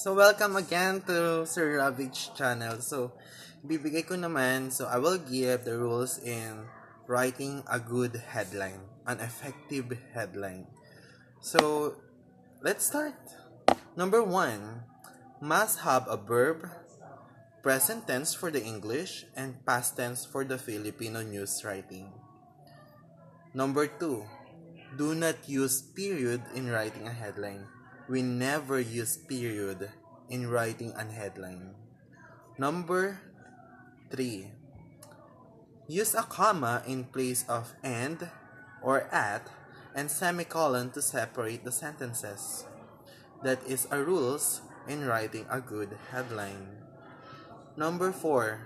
So, welcome again to Sir Ravage channel. So, bibigay ko naman, so I will give the rules in writing a good headline, an effective headline. So, let's start. Number one, must have a verb, present tense for the English, and past tense for the Filipino news writing. Number two, do not use period in writing a headline we never use period in writing a headline. Number 3. Use a comma in place of and or at and semicolon to separate the sentences. That is a rules in writing a good headline. Number 4.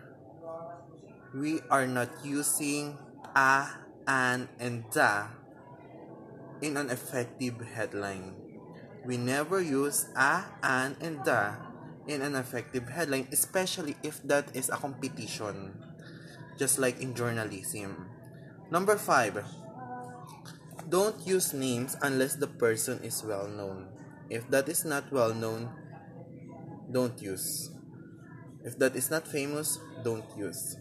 We are not using a, an, and da in an effective headline we never use a, an, and the in an effective headline, especially if that is a competition, just like in journalism. Number five, don't use names unless the person is well known. If that is not well known, don't use. If that is not famous, don't use.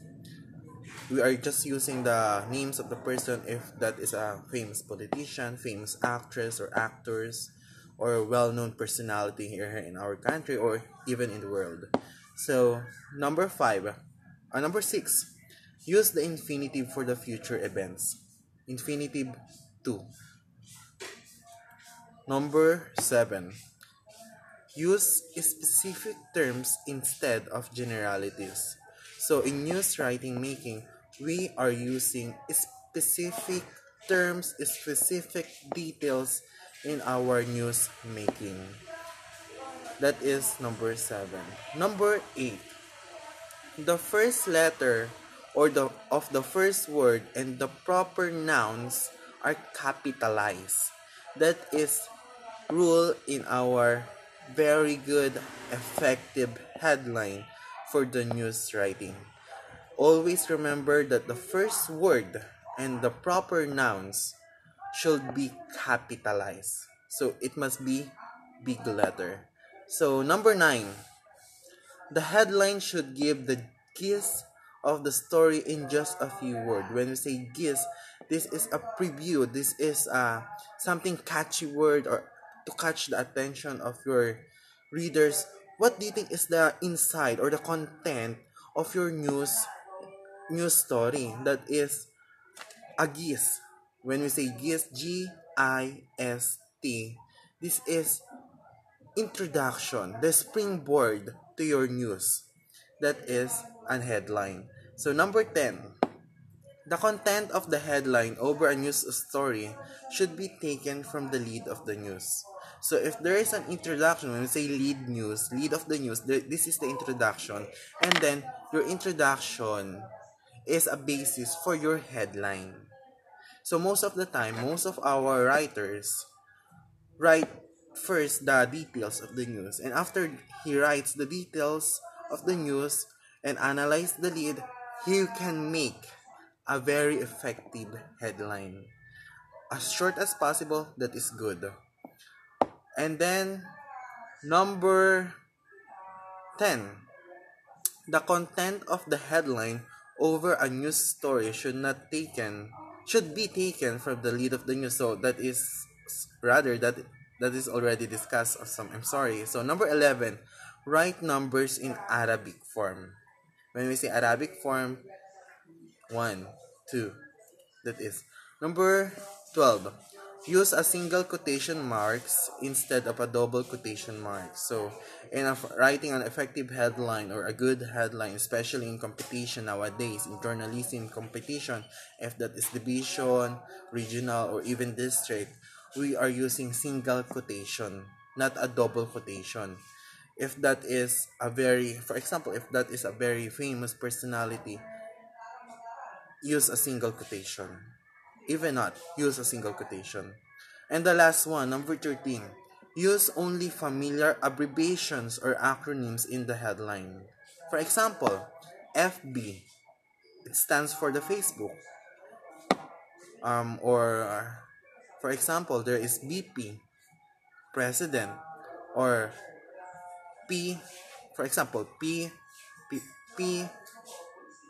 We are just using the names of the person if that is a famous politician, famous actress, or actors or a well-known personality here in our country or even in the world. So, number 5, uh, number 6, use the infinitive for the future events. Infinitive 2. Number 7, use specific terms instead of generalities. So, in news writing making, we are using specific terms, specific details in our news making. That is number seven. Number eight. The first letter or the of the first word and the proper nouns are capitalized. That is rule in our very good effective headline for the news writing. Always remember that the first word and the proper nouns should be capitalized. So it must be big letter. So number nine, the headline should give the gist of the story in just a few words. When we say gist, this is a preview. This is uh, something catchy word or to catch the attention of your readers. What do you think is the inside or the content of your news news story? That is a gist when we say GIST, G-I-S-T, this is introduction, the springboard to your news. That is a headline. So number 10, the content of the headline over a news story should be taken from the lead of the news. So if there is an introduction, when we say lead news, lead of the news, this is the introduction. And then your introduction is a basis for your headline. So most of the time, most of our writers write first the details of the news. And after he writes the details of the news and analyze the lead, he can make a very effective headline. As short as possible, that is good. And then, number 10. The content of the headline over a news story should not taken should be taken from the lead of the news. So that is rather that that is already discussed. Some I'm sorry. So number eleven, write numbers in Arabic form. When we say Arabic form, one, two, that is number twelve. Use a single quotation marks instead of a double quotation mark. So, in a, writing an effective headline or a good headline, especially in competition nowadays, in journalism competition, if that is division, regional, or even district, we are using single quotation, not a double quotation. If that is a very, for example, if that is a very famous personality, use a single quotation even not use a single quotation. And the last one, number 13, use only familiar abbreviations or acronyms in the headline. For example, FB, it stands for the Facebook. Um, or, for example, there is BP, President, or P, for example, P, P, P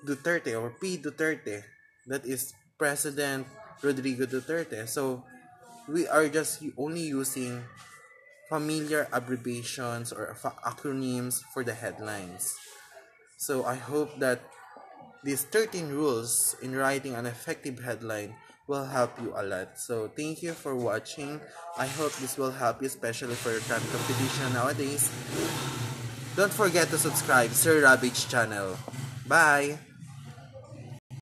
Duterte or P Duterte. That is President Rodrigo Duterte. So we are just only using familiar abbreviations or acronyms for the headlines. So I hope that these 13 rules in writing an effective headline will help you a lot. So thank you for watching. I hope this will help you, especially for your crime competition nowadays. Don't forget to subscribe Sir Ravage channel. Bye!